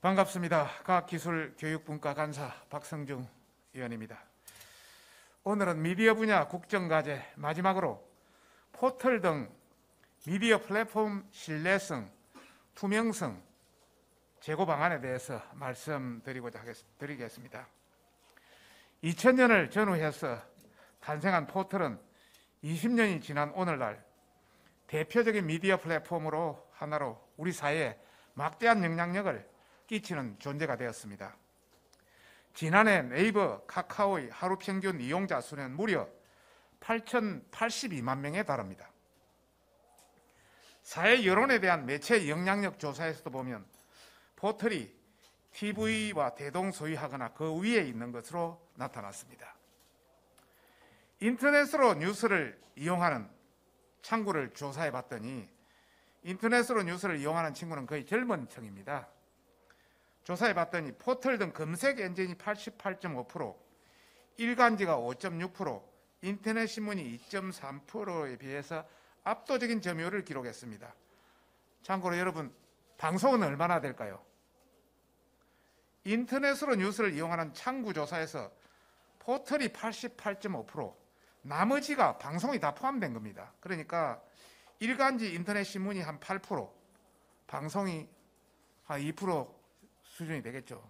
반갑습니다. 과학기술교육분과 간사 박성중 의원입니다. 오늘은 미디어 분야 국정과제 마지막으로 포털 등 미디어 플랫폼 신뢰성, 투명성 제고 방안에 대해서 말씀드리고자 드리겠습니다. 2000년을 전후해서 탄생한 포털은 20년이 지난 오늘날 대표적인 미디어 플랫폼으로 하나로 우리 사회에 막대한 영향력을 끼치는 존재가 되었습니다. 지난해 네이버 카카오의 하루 평균 이용자 수는 무려 8,082만 명에 달합니다. 사회 여론에 대한 매체 영향력 조사에서도 보면 포털이 TV와 대동소이하거나 그 위에 있는 것으로 나타났습니다. 인터넷으로 뉴스를 이용하는 창구를 조사해 봤더니 인터넷으로 뉴스를 이용하는 친구는 거의 젊은 층입니다. 조사해 봤더니 포털 등 검색 엔진이 88.5%, 일간지가 5.6%, 인터넷 신문이 2.3%에 비해서 압도적인 점유율을 기록했습니다. 참고로 여러분 방송은 얼마나 될까요? 인터넷으로 뉴스를 이용하는 창구 조사에서 포털이 88.5%, 나머지가 방송이 다 포함된 겁니다. 그러니까 일간지 인터넷 신문이 한 8%, 방송이 한 2% 수준이 되겠죠.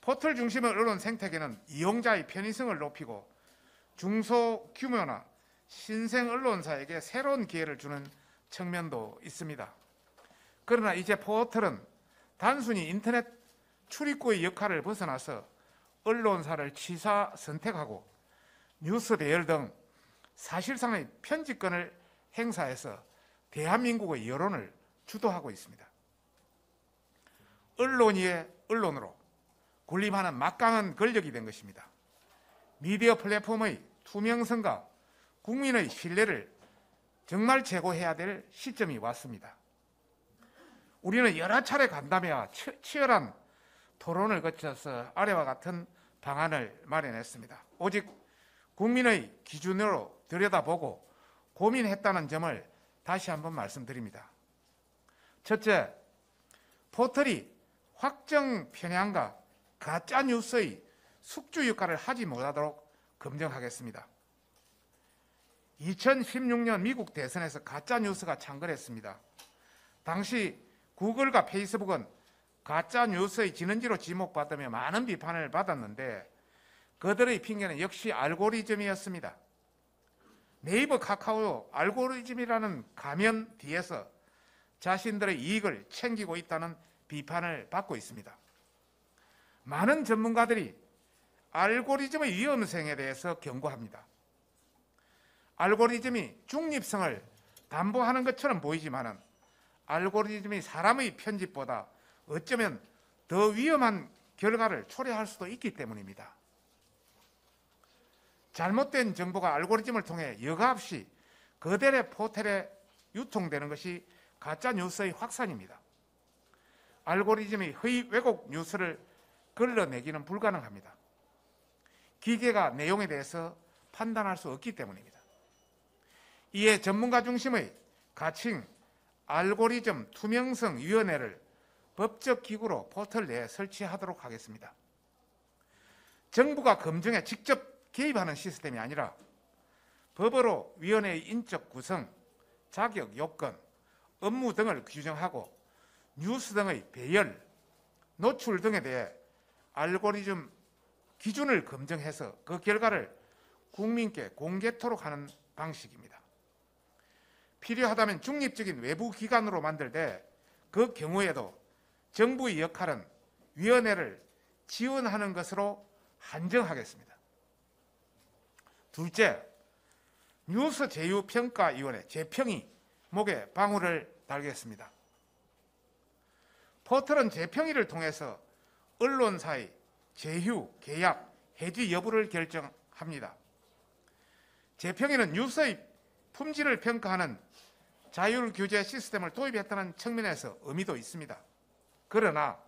포털 중심의 언론 생태계는 이용자의 편의성을 높이고 중소 규모나 신생 언론사에게 새로운 기회를 주는 측면도 있습니다. 그러나 이제 포털은 단순히 인터넷 출입구의 역할을 벗어나서 언론사를 취사 선택하고 뉴스 배열 등 사실상의 편집권을 행사해서 대한민국의 여론을 주도하고 있습니다. 언론위의 언론으로 군림하는 막강한 권력이 된 것입니다. 미디어 플랫폼의 투명성과 국민의 신뢰를 정말 제고해야 될 시점이 왔습니다. 우리는 여러 차례 간담회와 치열한 토론을 거쳐서 아래와 같은 방안을 마련했습니다. 오직 국민의 기준으로 들여다보고 고민했다는 점을 다시 한번 말씀드립니다. 첫째, 포털이 확정 편향과 가짜 뉴스의 숙주 역할을 하지 못하도록 검증하겠습니다. 2016년 미국 대선에서 가짜 뉴스가 창궐했습니다. 당시 구글과 페이스북은 가짜 뉴스의 진원지로 지목받으며 많은 비판을 받았는데 그들의 핑계는 역시 알고리즘이었습니다. 네이버 카카오 알고리즘이라는 가면 뒤에서 자신들의 이익을 챙기고 있다는 비판을 받고 있습니다. 많은 전문가들이 알고리즘의 위험성에 대해서 경고합니다. 알고리즘이 중립성을 담보하는 것처럼 보이지만 알고리즘이 사람의 편집보다 어쩌면 더 위험한 결과를 초래할 수도 있기 때문입니다. 잘못된 정보가 알고리즘을 통해 여과 없이 그들의 포털에 유통되는 것이 가짜 뉴스의 확산입니다. 알고리즘이 허위 왜곡 뉴스를 걸러내기는 불가능합니다. 기계가 내용에 대해서 판단할 수 없기 때문입니다. 이에 전문가 중심의 가칭 알고리즘 투명성 위원회를 법적 기구로 포털 내에 설치하도록 하겠습니다. 정부가 검증에 직접 개입하는 시스템이 아니라 법으로 위원회의 인적 구성, 자격 요건, 업무 등을 규정하고 뉴스 등의 배열, 노출 등에 대해 알고리즘 기준을 검증해서 그 결과를 국민께 공개토록 하는 방식입니다. 필요하다면 중립적인 외부 기관으로 만들되 그 경우에도 정부의 역할은 위원회를 지원하는 것으로 한정하겠습니다. 둘째, 뉴스 제휴 평가위원회 재평이 목에 방울을 달겠습니다. 포털은 재평의를 통해서 언론사의 제휴, 계약, 해지 여부를 결정합니다. 재평의는 뉴스의 품질을 평가하는 자율 규제 시스템을 도입했다는 측면에서 의미도 있습니다. 그러나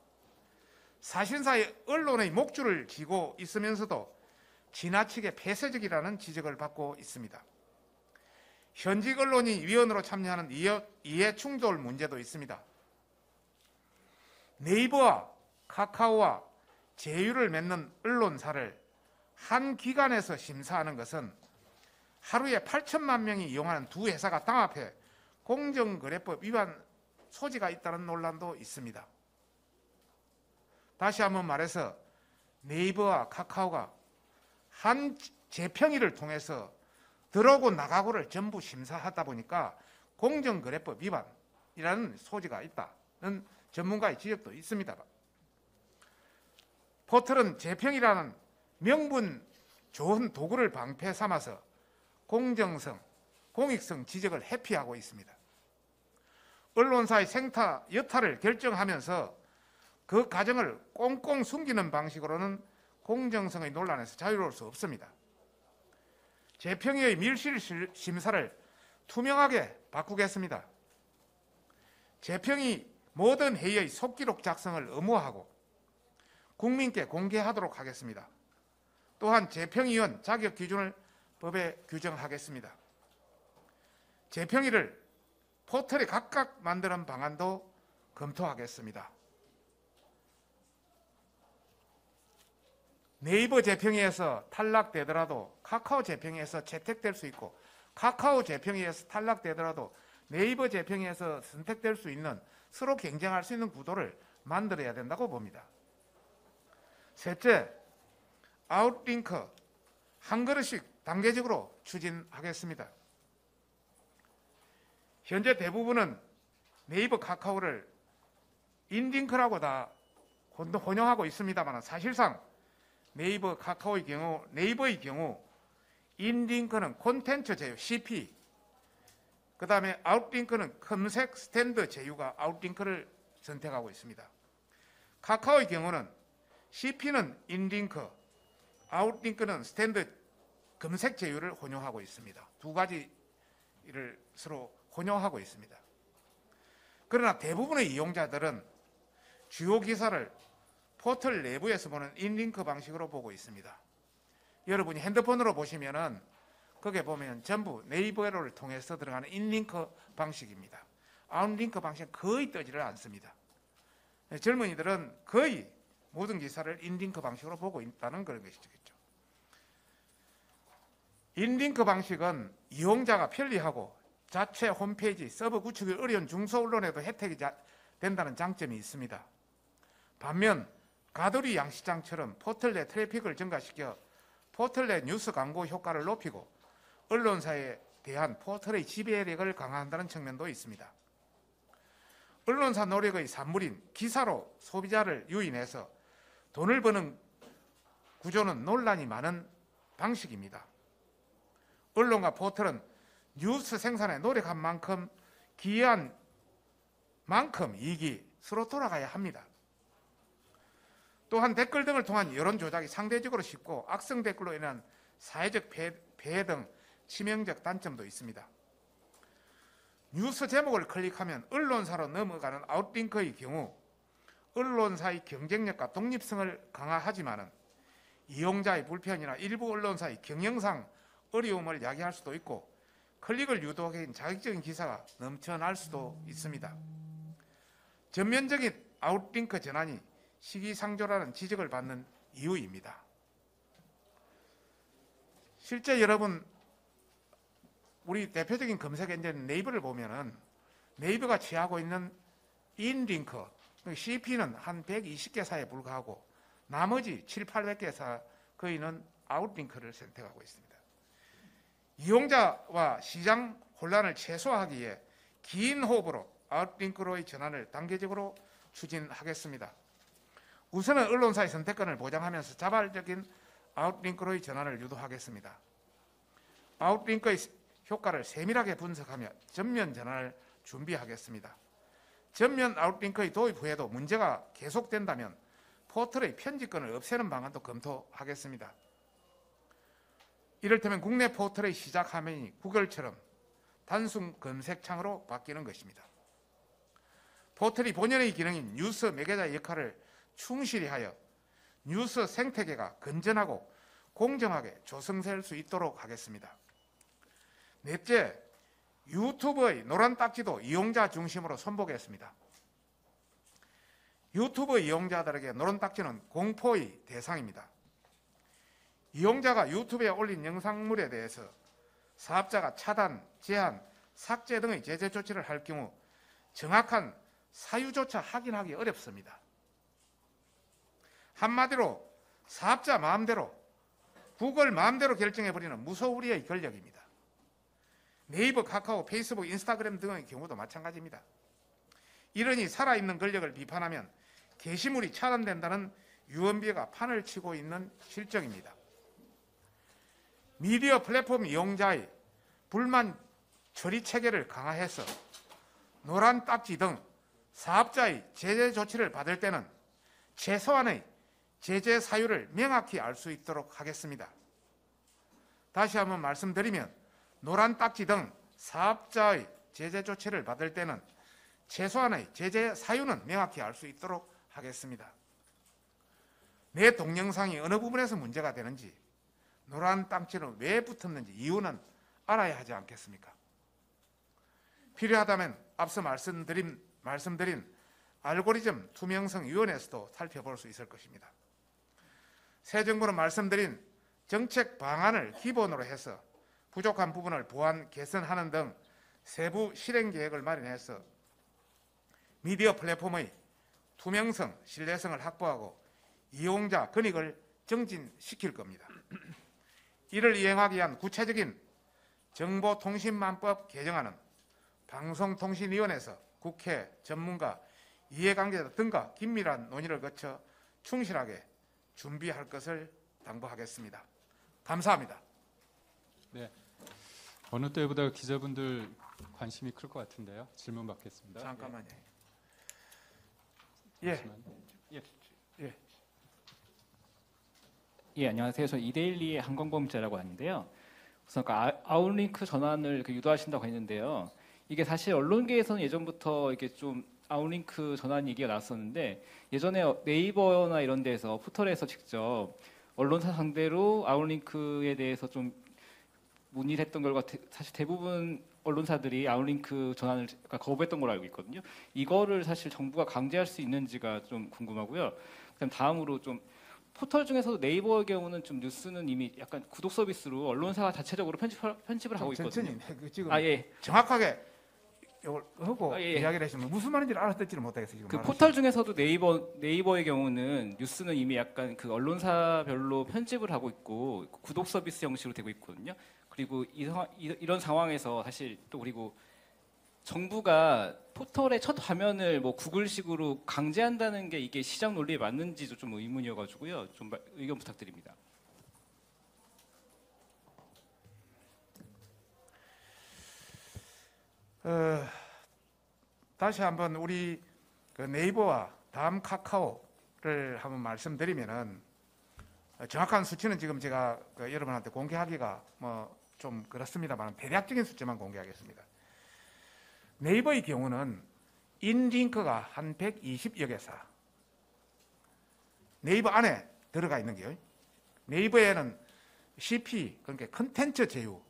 사실사의 언론의 목줄을 쥐고 있으면서도 지나치게 폐쇄적이라는 지적을 받고 있습니다. 현직 언론이 위원으로 참여하는 이해, 충돌 문제도 있습니다. 네이버와 카카오와 제휴를 맺는 언론사를 한 기관에서 심사하는 것은 하루에 8천만 명이 이용하는 두 회사가 당합해 공정거래법 위반 소지가 있다는 논란도 있습니다. 다시 한번 말해서 네이버와 카카오가 한 재평의를 통해서 들어오고 나가고를 전부 심사하다 보니까 공정거래법 위반이라는 소지가 있다는 전문가의 지적도 있습니다. 포털은 재평이라는 명분 좋은 도구를 방패 삼아서 공정성, 공익성 지적을 회피하고 있습니다. 언론사의 생타, 여타를 결정하면서 그 과정을 꽁꽁 숨기는 방식으로는 공정성의 논란에서 자유로울 수 없습니다. 재평의의 밀실 심사를 투명하게 바꾸겠습니다. 재평이 모든 회의의 속기록 작성을 의무화하고 국민께 공개하도록 하겠습니다. 또한 재평의원 자격 기준을 법에 규정하겠습니다. 재평의를 포털에 각각 만드는 방안도 검토하겠습니다. 네이버 재평의에서 탈락되더라도 카카오 재평의에서 채택될 수 있고 카카오 재평의에서 탈락되더라도 네이버 재평의에서 선택될 수 있는 서로 경쟁할 수 있는 구도를 만들어야 된다고 봅니다. 셋째, 아웃링크 한 그릇씩 단계적으로 추진하겠습니다. 현재 대부분은 네이버 카카오를 in-link라고 다 혼용하고 있습니다만 사실상 네이버 카카오의 경우 네이버의 경우 in-link는 콘텐츠 제휴 CP 그 다음에 out-link는 검색 스탠드 제휴가 out-link를 선택하고 있습니다. 카카오의 경우는 CP는 in-link out-link는 스탠드 검색 제휴를 혼용하고 있습니다. 두 가지를 서로 혼용하고 있습니다. 그러나 대부분의 이용자들은 주요 기사를 포털 내부에서 보는 in-link 방식으로 보고 있습니다. 여러분이 핸드폰으로 보시면은 거기에 보면 전부 네이버를 통해서 들어가는 in-link 방식입니다. out-link 방식은 거의 뜨지를 않습니다. 젊은이들은 거의 모든 기사를 in-link 방식으로 보고 있다는 그런 것이겠죠. in-link 방식은 이용자가 편리하고 자체 홈페이지 서버 구축이 어려운 중소 언론에도 혜택이 된다는 장점이 있습니다. 반면 가두리 양식장처럼 포털 내 트래픽을 증가시켜 포털 내 뉴스 광고 효과를 높이고 언론사에 대한 포털의 지배력을 강화한다는 측면도 있습니다. 언론사 노력의 산물인 기사로 소비자를 유인해서 돈을 버는 구조는 논란이 많은 방식입니다. 언론과 포털은 뉴스 생산에 노력한 만큼 기여한 만큼 이익이 서로 돌아가야 합니다. 또한 댓글 등을 통한 여론 조작이 상대적으로 쉽고 악성 댓글로 인한 사회적 폐해 등 치명적 단점도 있습니다. 뉴스 제목을 클릭하면 언론사로 넘어가는 아웃링크의 경우 언론사의 경쟁력과 독립성을 강화하지만 이용자의 불편이나 일부 언론사의 경영상 어려움을 야기할 수도 있고 클릭을 유도하기 자극적인 기사가 넘쳐날 수도 있습니다. 전면적인 outlink 전환이 시기상조라는 지적을 받는 이유입니다. 실제 여러분 우리 대표적인 검색 엔진 네이버를 보면은 네이버가 취하고 있는 inlink CP는 한 120개사에 불과하고 나머지 7, 800개사 거의는 outlink를 선택하고 있습니다. 이용자와 시장 혼란을 최소화하기 위해 긴 호흡으로 outlink로의 전환을 단계적으로 추진하겠습니다. 우선은 언론사의 선택권을 보장하면서 자발적인 outlink로의 전환을 유도하겠습니다. outlink의 효과를 세밀하게 분석하며 전면 전환을 준비하겠습니다. 전면 아웃링크의 도입 후에도 문제가 계속된다면 포털의 편집권을 없애는 방안도 검토하겠습니다. 이를테면 국내 포털의 시작 화면이 구글처럼 단순 검색창으로 바뀌는 것입니다. 포털이 본연의 기능인 뉴스 매개자 역할을 충실히 하여 뉴스 생태계가 건전하고 공정하게 조성될 수 있도록 하겠습니다. 넷째, 유튜브의 노란 딱지도 이용자 중심으로 선보겠습니다. 유튜브 이용자들에게 노른딱지는 공포의 대상입니다. 이용자가 유튜브에 올린 영상물에 대해서 사업자가 차단, 제한, 삭제 등의 제재 조치를 할 경우 정확한 사유조차 확인하기 어렵습니다. 한마디로 사업자 마음대로 구글 마음대로 결정해버리는 무소불위의 권력입니다. 네이버, 카카오, 페이스북, 인스타그램 등의 경우도 마찬가지입니다. 이러니 살아있는 권력을 비판하면 게시물이 차단된다는 유언비어가 판을 치고 있는 실정입니다. 미디어 플랫폼 이용자의 불만 처리 체계를 강화해서 노란 딱지 등 사업자의 제재 조치를 받을 때는 최소한의 제재 사유를 명확히 알 수 있도록 하겠습니다. 다시 한번 말씀드리면 노란 딱지 등 사업자의 제재 조치를 받을 때는 최소한의 제재 사유는 명확히 알 수 있도록 하겠습니다. 내 동영상이 어느 부분에서 문제가 되는지 노란 딱지는 왜 붙었는지 이유는 알아야 하지 않겠습니까? 필요하다면 앞서 말씀드린, 말씀드린 알고리즘 투명성 위원회에서도 살펴볼 수 있을 것입니다. 새 정부는 말씀드린 정책 방안을 기본으로 해서 부족한 부분을 보완 개선하는 등 세부 실행 계획을 마련해서 미디어 플랫폼의 투명성, 신뢰성을 확보하고 이용자 권익을 정진시킬 겁니다. 이를 이행하기 위한 구체적인 정보통신망법 개정안은 방송통신위원회에서 국회, 전문가, 이해관계자 등과 긴밀한 논의를 거쳐 충실하게 준비할 것을 당부하겠습니다. 감사합니다. 네. 어느 때보다 기자분들 관심이 클 것 같은데요. 질문 받겠습니다. 잠깐만요. 예. 예. 예. 예. 예, 안녕하세요. 저 이데일리의 한광범 기자라고 하는데요. 우선 그 아- outlink 전환을 그 유도하신다고 했는데요. 이게 사실 언론계에서는 예전부터 이렇게 좀 outlink 전환 얘기가 나왔었는데 예전에 네이버나 이런 데서 포털에서 직접 언론사 상대로 outlink에 대해서 좀 문의를 했던 결과 대- 사실 대부분 언론사들이 outlink 전환을 약간 거부했던 걸로 알고 있거든요. 이거를 사실 정부가 강제할 수 있는지가 좀 궁금하고요. 그다음 다음으로 좀 포털 중에서도 네이버의 경우는 좀 뉴스는 이미 약간 구독 서비스로 언론사가 자체적으로 편집 편집을 하고 좀 있거든요. 해. 그 지금 아 예. 정확하게 이걸 하고 아, 예, 예. 이야기를 하시면 무슨 말인지를 알아듣지를 못하겠어요. 지금 그 말하시는 포털 중에서도 네이버 네이버의 경우는 뉴스는 이미 약간 그 언론사별로 편집을 하고 있고 구독 서비스 형식으로 되고 있거든요. 그리고 이 이런 상황에서 사실 또 그리고 정부가 포털의 첫 화면을 뭐 구글식으로 강제한다는 게 이게 시장 논리에 맞는지도 좀 의문이어가지고요. 좀 말- 의견 부탁드립니다. 어, 다시 한번 우리 그 네이버와 다음 카카오를 한번 말씀드리면은 어, 정확한 수치는 지금 제가 그 여러분한테 공개하기가 뭐 좀 그렇습니다만 대략적인 수치만 공개하겠습니다. 네이버의 경우는 인링크가 한 120여 개사 네이버 안에 들어가 있는 게요. 네이버에는 CP 그러니까 컨텐츠 제휴,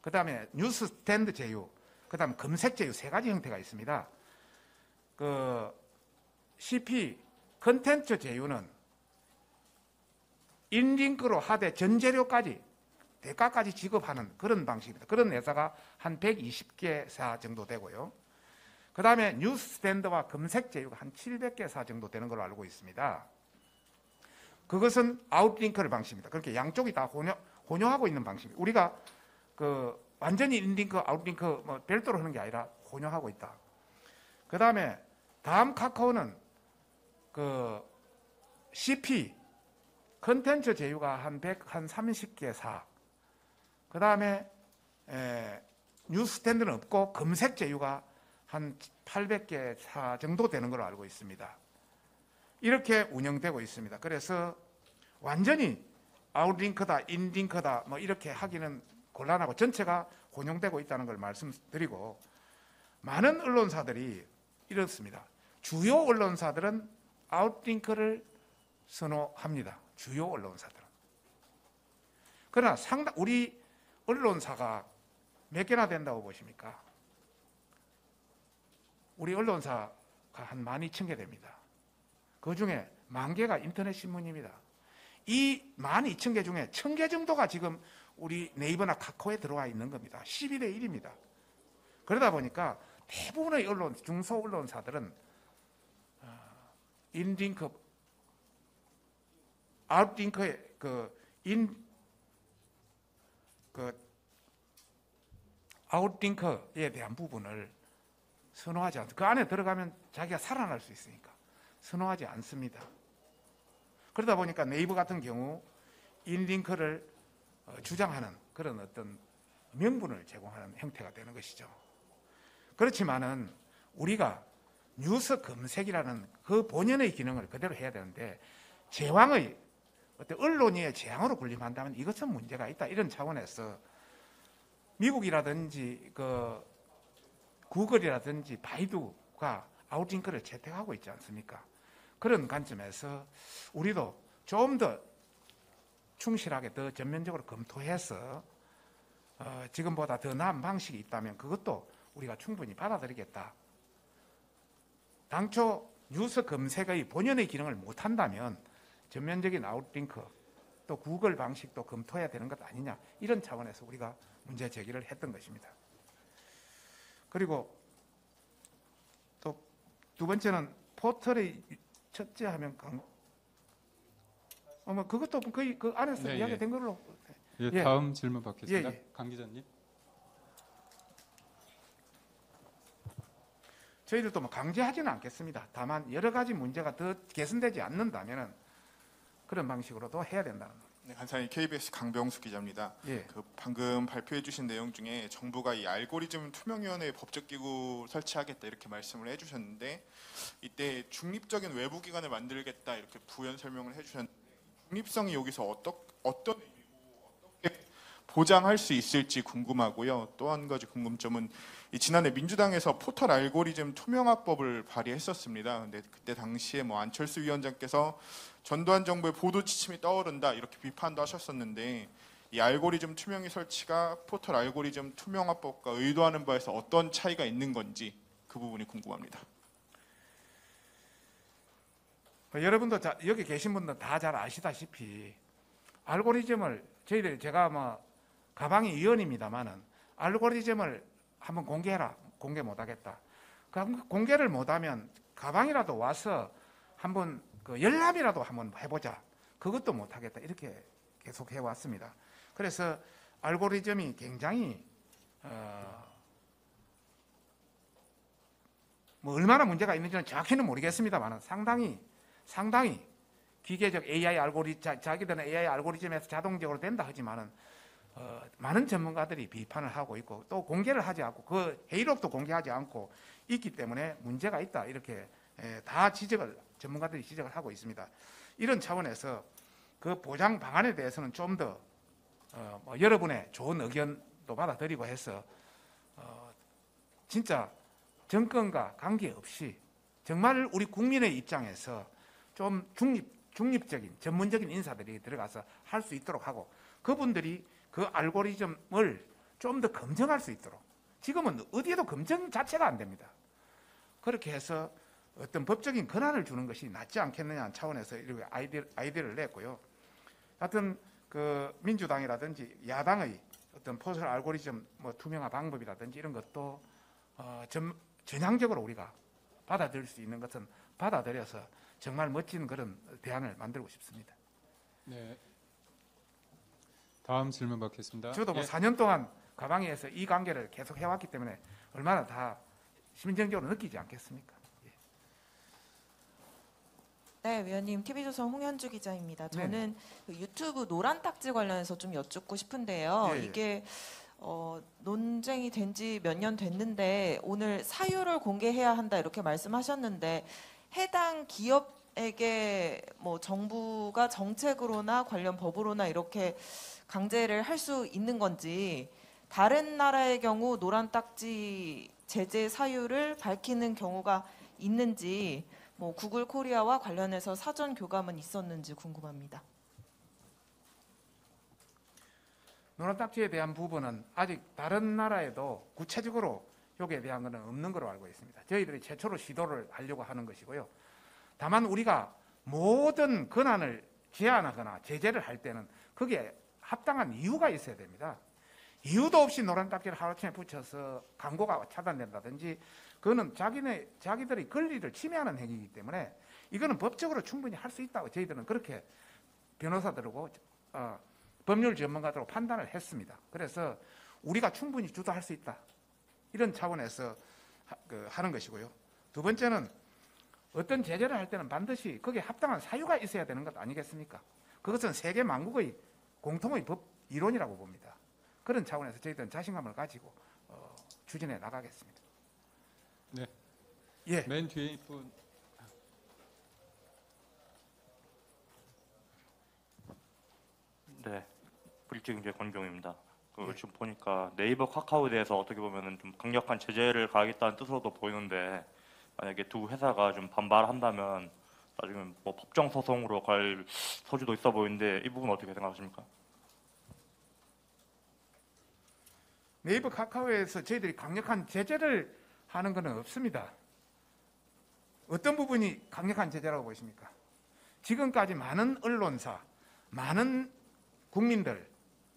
그 다음에 뉴스 스탠드 제휴, 그 다음 검색 제휴 세 가지 형태가 있습니다. 그 CP 컨텐츠 제휴는 inlink로 하되 전재료까지 대가까지 지급하는 그런 방식입니다. 그런 회사가 한 120개 사 정도 되고요. 그 다음에 뉴스 스탠드와 검색 제휴가 한 700개 사 정도 되는 걸로 알고 있습니다. 그것은 outlink를 방식입니다. 그렇게 양쪽이 다 혼용, 혼용하고 있는 방식입니다. 우리가 그 완전히 inlink, outlink 뭐 별도로 하는 게 아니라 혼용하고 있다. 그 다음에 다음 카카오는 그 CP 컨텐츠 제휴가 한 100, 한 30개 사. 그 다음에 뉴스 스탠드는 없고 검색 제휴가 한 800개 사 정도 되는 걸로 알고 있습니다. 이렇게 운영되고 있습니다. 그래서 완전히 아웃링크다, 인링크다 뭐 이렇게 하기는 곤란하고 전체가 혼용되고 있다는 걸 말씀드리고 많은 언론사들이 이렇습니다. 주요 언론사들은 아웃링크를 선호합니다. 주요 언론사들은. 그러나 상당 우리 언론사가 몇 개나 된다고 보십니까? 우리 언론사가 한 12,000개 됩니다. 그 중에 만 개가 인터넷 신문입니다. 이 12,000개 중에 1,000개 정도가 지금 우리 네이버나 카카오에 들어와 있는 겁니다. 12대 1입니다. 그러다 보니까 대부분의 언론, 중소 언론사들은 어, inlink, outlink의 그 인, 그 아웃링크에 대한 부분을 선호하지 않습니다. 그 안에 들어가면 자기가 살아날 수 있으니까 선호하지 않습니다. 그러다 보니까 네이버 같은 경우 인링크를 어, 주장하는 그런 어떤 명분을 제공하는 형태가 되는 것이죠. 그렇지만은 우리가 뉴스 검색이라는 그 본연의 기능을 그대로 해야 되는데 제왕의 어떤 언론의 재앙으로 군림한다면 이것은 문제가 있다 이런 차원에서 미국이라든지 그 구글이라든지 바이두가 outlink를 채택하고 있지 않습니까? 그런 관점에서 우리도 좀 더 충실하게 더 전면적으로 검토해서 어, 지금보다 더 나은 방식이 있다면 그것도 우리가 충분히 받아들이겠다. 당초 뉴스 검색의 본연의 기능을 못한다면 전면적인 outlink 또 구글 방식도 검토해야 되는 것 아니냐 이런 차원에서 우리가 문제 제기를 했던 것입니다. 그리고 또 두 번째는 포털의 첫째 하면 강 어머 그것도 거의 그 안에서 네, 이야기된 예. 걸로 예, 예. 다음 질문 받겠습니다. 예, 예. 강 기자님. 저희들도 뭐 강제하지는 않겠습니다. 다만 여러 가지 문제가 더 개선되지 않는다면은 그런 방식으로도 해야 된다는 거. 네, 간사님 KBS 강병수 기자입니다. 예. 그 방금 발표해주신 내용 중에 정부가 이 알고리즘 투명위원회 법적 기구 설치하겠다 이렇게 말씀을 해주셨는데 이때 중립적인 외부 기관을 만들겠다 이렇게 부연 설명을 해주셨는데 중립성이 여기서 어떤 어떻게 보장할 수 있을지 궁금하고요. 또 한 가지 궁금점은 이 지난해 민주당에서 포털 알고리즘 투명화법을 발의했었습니다. 근데 그때 당시에 뭐 안철수 위원장께서 전두환 정부의 보도 지침이 떠오른다 이렇게 비판도 하셨었는데 이 알고리즘 투명이 설치가 포털 알고리즘 투명화법과 의도하는 바에서 어떤 차이가 있는 건지 그 부분이 궁금합니다. 그 여러분도 자, 여기 계신 분들 다 잘 아시다시피 알고리즘을 저희들이 제가 뭐 가방이 위원입니다만은 알고리즘을 한번 공개해라 공개 못하겠다. 그 공개를 못하면 가방이라도 와서 한번 그 열람이라도 한번 해보자. 그것도 못하겠다 이렇게 계속 해왔습니다. 그래서 알고리즘이 굉장히 어, 뭐 얼마나 문제가 있는지는 정확히는 모르겠습니다만 상당히 상당히 기계적 AI 알고리 자, 자기들은 AI 알고리즘에서 자동적으로 된다 하지만은 어, 많은 전문가들이 비판을 하고 있고 또 공개를 하지 않고 그 회의록도 공개하지 않고 있기 때문에 문제가 있다 이렇게 에, 다 지적을 전문가들이 지적을 하고 있습니다. 이런 차원에서 그 보장 방안에 대해서는 좀더 어, 뭐 여러분의 좋은 의견도 받아들이고 해서 어, 진짜 정권과 관계없이 정말 우리 국민의 입장에서 좀 중립 중립적인 전문적인 인사들이 들어가서 할 수 있도록 하고 그분들이 그 알고리즘을 좀 더 검증할 수 있도록 지금은 어디에도 검증 자체가 안 됩니다. 그렇게 해서 어떤 법적인 권한을 주는 것이 낫지 않겠느냐 차원에서 이렇게 아이디, 아이디어를 냈고요. 하여튼 그 민주당이라든지 야당의 어떤 포털 알고리즘 뭐 투명화 방법이라든지 이런 것도 어, 전, 전향적으로 우리가 받아들일 수 있는 것은 받아들여서 정말 멋진 그런 대안을 만들고 싶습니다. 네. 다음 질문 받겠습니다. 저도 뭐 예, 4년 동안 가방에서 이 관계를 계속 해왔기 때문에 얼마나 다 심정적으로 느끼지 않겠습니까? 네, 위원님 TV조선 홍현주 기자입니다. 네. 저는 그 유튜브 노란 딱지 관련해서 좀 여쭙고 싶은데요. 예, 예. 이게 어, 논쟁이 된 지 몇 년 됐는데 오늘 사유를 공개해야 한다 이렇게 말씀하셨는데 해당 기업에게 뭐 정부가 정책으로나 관련 법으로나 이렇게 강제를 할 수 있는 건지 다른 나라의 경우 노란 딱지 제재 사유를 밝히는 경우가 있는지 뭐 구글 코리아와 관련해서 사전 교감은 있었는지 궁금합니다. 노란 딱지에 대한 부분은 아직 다른 나라에도 구체적으로 여기에 대한 것은 없는 걸로 알고 있습니다. 저희들이 최초로 시도를 하려고 하는 것이고요. 다만 우리가 모든 권한을 제한하거나 제재를 할 때는 거기에 합당한 이유가 있어야 됩니다. 이유도 없이 노란 딱지를 하루아침에 붙여서 광고가 차단된다든지 그거는 자기네 자기들의 권리를 침해하는 행위이기 때문에 이거는 법적으로 충분히 할 수 있다고 저희들은 그렇게 변호사들하고 어, 법률 전문가들하고 판단을 했습니다. 그래서 우리가 충분히 주도할 수 있다 이런 차원에서 하, 그, 하는 것이고요. 두 번째는 어떤 제재를 할 때는 반드시 거기에 합당한 사유가 있어야 되는 것 아니겠습니까? 그것은 세계 만국의 공통의 법 이론이라고 봅니다. 그런 차원에서 저희들은 자신감을 가지고 어, 추진해 나가겠습니다. 네. 예. 맨 뒤에 있분 네, 불경제 권경입니다. 그 예. 지금 보니까 네이버 카카오에 대해서 어떻게 보면은 좀 강력한 제재를 가하겠다는 뜻으로도 보이는데 만약에 두 회사가 좀 반발한다면 나중에 뭐 법정 소송으로 갈 소지도 있어 보이는데 이 부분 어떻게 생각하십니까? 네이버 카카오에서 저희들이 강력한 제재를 하는 것은 없습니다. 어떤 부분이 강력한 제재라고 보십니까? 지금까지 많은 언론사, 많은 국민들,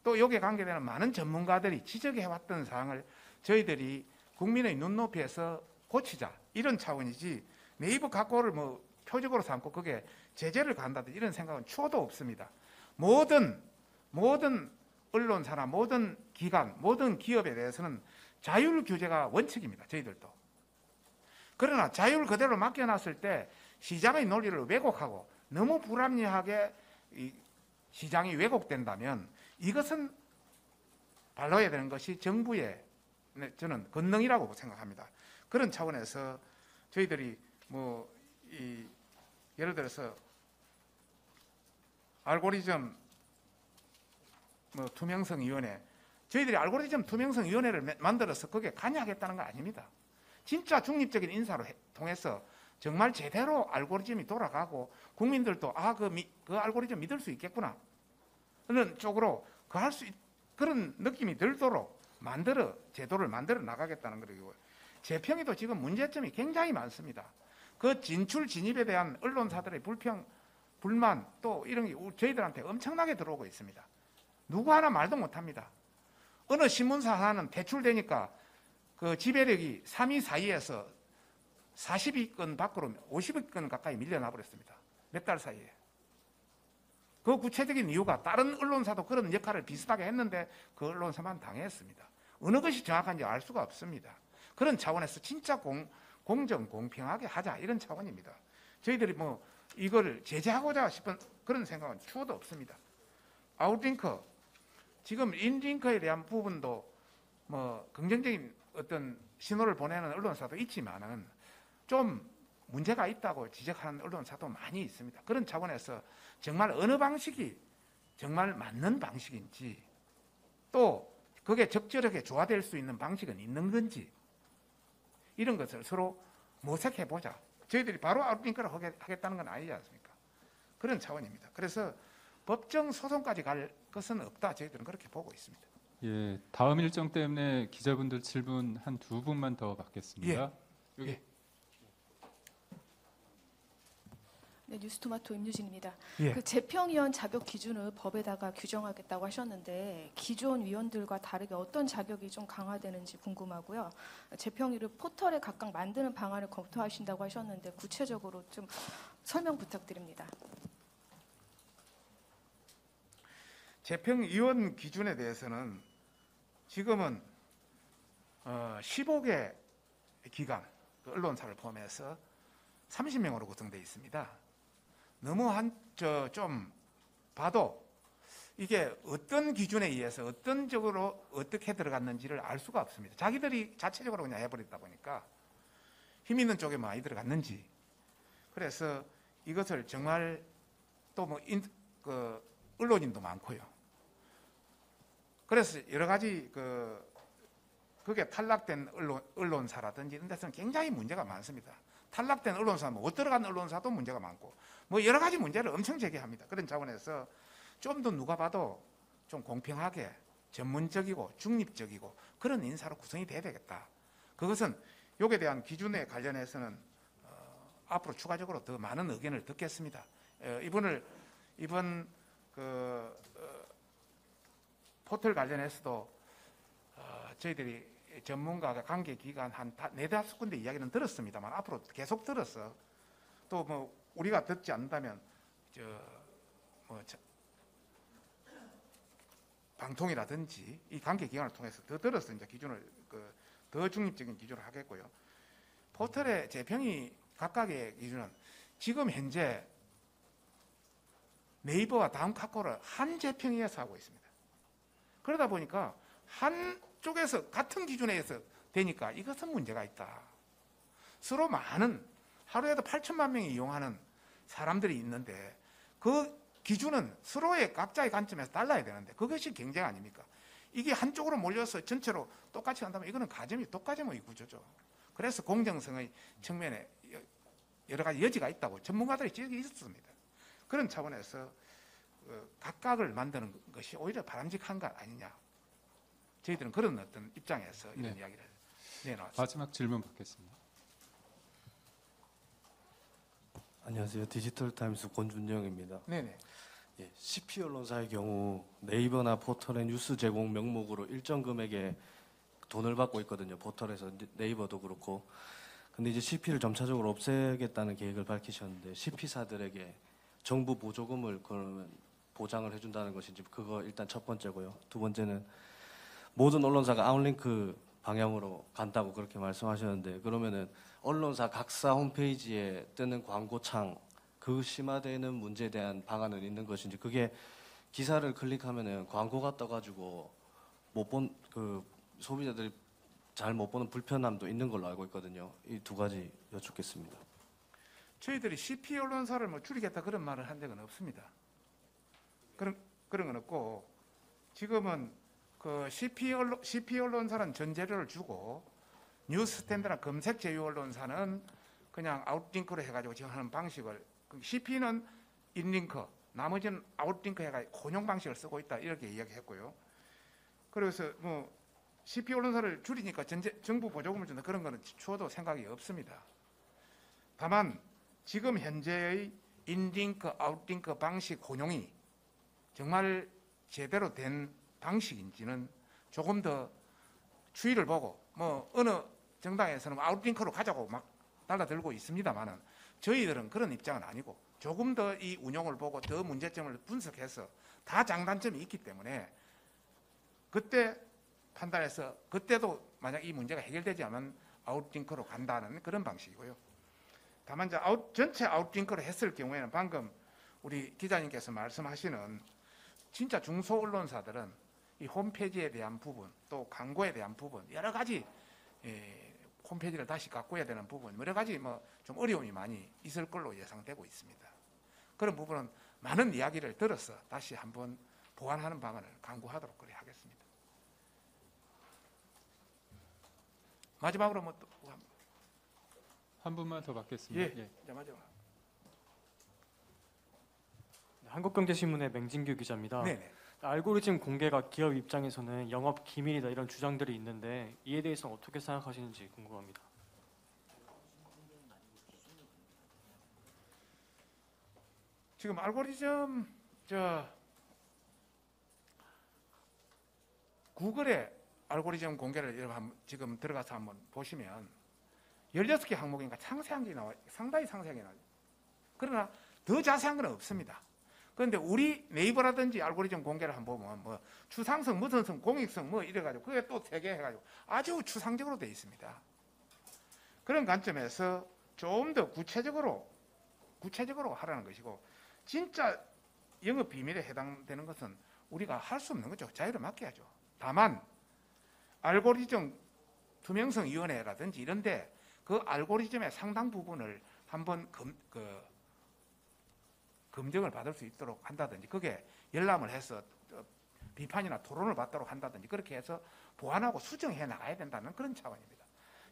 또 여기에 관계되는 많은 전문가들이 지적해왔던 사항을 저희들이 국민의 눈높이에서 고치자 이런 차원이지 네이버 카카오를 뭐 표적으로 삼고 그게 제재를 간다든지 이런 생각은 추호도 없습니다. 모든 모든 언론사나 모든 기관, 모든 기업에 대해서는 자율 규제가 원칙입니다. 저희들도. 그러나 자율 그대로 맡겨놨을 때 시장의 논리를 왜곡하고 너무 불합리하게 이 시장이 왜곡된다면 이것은 발로해야 되는 것이 정부의 네, 저는 권능이라고 생각합니다. 그런 차원에서 저희들이 뭐 이 예를 들어서 알고리즘 뭐 투명성 위원회 저희들이 알고리즘 투명성 위원회를 매- 만들어서 거기에 관여하겠다는 거 아닙니다. 진짜 중립적인 인사로 해- 통해서 정말 제대로 알고리즘이 돌아가고 국민들도 아그 그 알고리즘 믿을 수 있겠구나 그런 쪽으로 그 할 수 그런 느낌이 들도록 만들어 제도를 만들어 나가겠다는 거고요. 재평에도 지금 문제점이 굉장히 많습니다. 그 진출 진입에 대한 언론사들의 불평, 불만 또 이런 게 우- 저희들한테 엄청나게 들어오고 있습니다. 누구 하나 말도 못합니다. 어느 신문사 하나는 대출되니까 그 지배력이 3위 사이에서 40위권 밖으로 50위권 가까이 밀려나 버렸습니다. 몇 달 사이에. 그 구체적인 이유가 다른 언론사도 그런 역할을 비슷하게 했는데 그 언론사만 당했습니다. 어느 것이 정확한지 알 수가 없습니다. 그런 차원에서 진짜 공, 공정 공평하게 하자 이런 차원입니다. 저희들이 뭐 이걸 제재하고자 싶은 그런 생각은 추호도 없습니다. outlink 지금 inlink에 대한 부분도 뭐 긍정적인 어떤 신호를 보내는 언론사도 있지만은 좀 문제가 있다고 지적하는 언론사도 많이 있습니다. 그런 차원에서 정말 어느 방식이 정말 맞는 방식인지 또 그게 적절하게 조화될 수 있는 방식은 있는 건지 이런 것을 서로 모색해 보자. 저희들이 바로 outlink를 하게- 하겠다는 건 아니지 않습니까? 그런 차원입니다. 그래서 법정 소송까지 갈 것은 없다. 저희들은 그렇게 보고 있습니다. 예, 다음 일정 때문에 기자분들 질문 한 두 분만 더 받겠습니다. 여기 예. 네, 뉴스토마토 임유진입니다. 예. 그 재평위원 자격 기준을 법에다가 규정하겠다고 하셨는데 기존 위원들과 다르게 어떤 자격이 좀 강화되는지 궁금하고요. 재평위를 포털에 각각 만드는 방안을 검토하신다고 하셨는데 구체적으로 좀 설명 부탁드립니다. 재평위원 기준에 대해서는 지금은 어, 15개 기관, 그 언론사를 포함해서 30명으로 구성되어 있습니다. 너무 한 저 좀 봐도 이게 어떤 기준에 의해서 어떤 쪽으로 어떻게 들어갔는지를 알 수가 없습니다. 자기들이 자체적으로 그냥 해버리다 보니까 힘 있는 쪽에 많이 들어갔는지 그래서 이것을 정말 또뭐 그 언론인도 많고요. 그래서 여러 가지 그 그게 탈락된 언론, 언론사라든지 이런 데서는 굉장히 문제가 많습니다. 탈락된 언론사, 못 들어간 언론사도 문제가 많고 뭐 여러 가지 문제를 엄청 제기합니다. 그런 차원에서 좀 더 누가 봐도 좀 공평하게 전문적이고 중립적이고 그런 인사로 구성이 돼야 되겠다. 그것은 요에 대한 기준에 관련해서는 어, 앞으로 추가적으로 더 많은 의견을 듣겠습니다. 어, 이분을 이번 그 어, 포털 관련해서도 어, 저희들이 전문가가 관계 기관 한 다- 네다섯 군데 이야기는 들었습니다만 앞으로 계속 들었어. 또 뭐 우리가 듣지 않는다면 저뭐 방통이라든지 이 관계 기관을 통해서 더 들어서 이제 기준을 그 더 중립적인 기준을 하겠고요. 포털의 재평이 각각의 기준은 지금 현재 네이버와 다음 카카오를 한 재평위에서 하고 있습니다. 그러다 보니까 한 쪽에서 같은 기준에 서 되니까 이것은 문제가 있다. 서로 많은 하루에도 8천만 명이 이용하는 사람들이 있는데 그 기준은 서로의 각자의 관점에서 달라야 되는데 그것이 경쟁 아닙니까? 이게 한쪽으로 몰려서 전체로 똑같이 한다면 이거는 가점이 독가점의 구조죠. 그래서 공정성의 측면에 여- 여러 가지 여지가 있다고 전문가들이 지적이 있었습니다. 그런 차원에서 어, 각각을 만드는 것이 오히려 바람직한 것 아니냐. 저희들은 그런 어떤 입장에서 이런 네. 이야기를 내놓았습니다. 마지막 질문 받겠습니다. 안녕하세요. 디지털 타임스 권준영입니다. 네네. 예, CP 언론사의 경우 네이버나 포털의 뉴스 제공 명목으로 일정 금액의 돈을 받고 있거든요. 포털에서 네이버도 그렇고. 근데 이제 CP를 점차적으로 없애겠다는 계획을 밝히셨는데 CP사들에게 정부 보조금을 그러면 보장을 해준다는 것인지 그거 일단 첫 번째고요. 두 번째는 모든 언론사가 outlink 방향으로 간다고 그렇게 말씀하셨는데 그러면은 언론사 각사 홈페이지에 뜨는 광고창 그 심화되는 문제에 대한 방안은 있는 것인지 그게 기사를 클릭하면은 광고가 떠가지고 못 본 그 소비자들이 잘 못 보는 불편함도 있는 걸로 알고 있거든요. 이 두 가지 여쭙겠습니다. 저희들이 CP 언론사를 뭐 줄이겠다 그런 말을 한 적은 없습니다. 그런 그런 건 없고 지금은 그 CP 언론 CP 언론사는 전재료를 주고 뉴스탠드나 검색 제휴 언론사는 그냥 outlink로 해가지고 지금 하는 방식을 CP는 inlink 나머지는 outlink 해가 혼용 방식을 쓰고 있다 이렇게 이야기했고요. 그래서 뭐 CP 언론사를 줄이니까 전재, 정부 보조금을 준다 그런 거는 추호도 생각이 없습니다. 다만 지금 현재의 inlink, outlink 방식 혼용이 정말 제대로 된 방식인지는 조금 더 추이를 보고 뭐 어느 정당에서는 outlink로 가자고 막 달라들고 있습니다만은 저희들은 그런 입장은 아니고 조금 더 이 운용을 보고 더 문제점을 분석해서 다 장단점이 있기 때문에 그때 판단해서 그때도 만약 이 문제가 해결되지 않으면 outlink로 간다는 그런 방식이고요. 다만 이제 아웃, 전체 outlink를 했을 경우에는 방금 우리 기자님께서 말씀하시는 진짜 중소 언론사들은 이 홈페이지에 대한 부분 또 광고에 대한 부분 여러 가지 예, 홈페이지를 다시 가꿔야 되는 부분 여러 가지 뭐 좀 어려움이 많이 있을 걸로 예상되고 있습니다. 그런 부분은 많은 이야기를 들어서 다시 한번 보완하는 방안을 강구하도록 그래 하겠습니다. 마지막으로 뭐또 한 분만 더 받겠습니다. 예, 예. 자, 마지막. 네, 한국경제신문의 맹진규 기자입니다. 네네. 알고리즘 공개가 기업 입장에서는 영업 기밀이다 이런 주장들이 있는데 이에 대해서는 어떻게 생각하시는지 궁금합니다. 지금 알고리즘 저 구글의 알고리즘 공개를 지금 들어가서 한번 보시면 16개 항목인가 상세한 게 나와요. 상당히 상세하게 나와요. 그러나 더 자세한 건 없습니다. 그런데 우리 네이버라든지 알고리즘 공개를 한번 보면 뭐 추상성, 무선성, 공익성 뭐 이래가지고 그게 또 세 개 해가지고 아주 추상적으로 되어 있습니다. 그런 관점에서 좀 더 구체적으로 구체적으로 하라는 것이고 진짜 영업 비밀에 해당되는 것은 우리가 할 수 없는 거죠. 자유를 맡겨야죠. 다만 알고리즘 투명성 위원회라든지 이런데 그 알고리즘의 상당 부분을 한번 검, 그, 검증을 받을 수 있도록 한다든지 그게 열람을 해서 어, 비판이나 토론을 받도록 한다든지 그렇게 해서 보완하고 수정해 나가야 된다는 그런 차원입니다.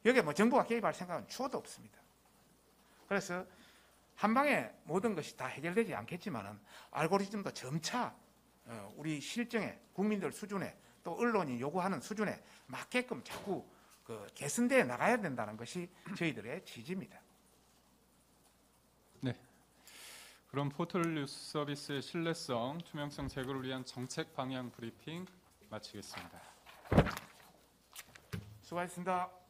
여기에 뭐 정부가 개입할 생각은 추호도 없습니다. 그래서 한 방에 모든 것이 다 해결되지 않겠지만은 알고리즘도 점차 어, 우리 실정에 국민들 수준에 또 언론이 요구하는 수준에 맞게끔 자꾸 그 개선되어 나가야 된다는 것이 저희들의 취지입니다. 그럼 포털 뉴스 서비스의 신뢰성, 투명성 제고를 위한 정책 방향 브리핑 마치겠습니다. 수고하셨습니다.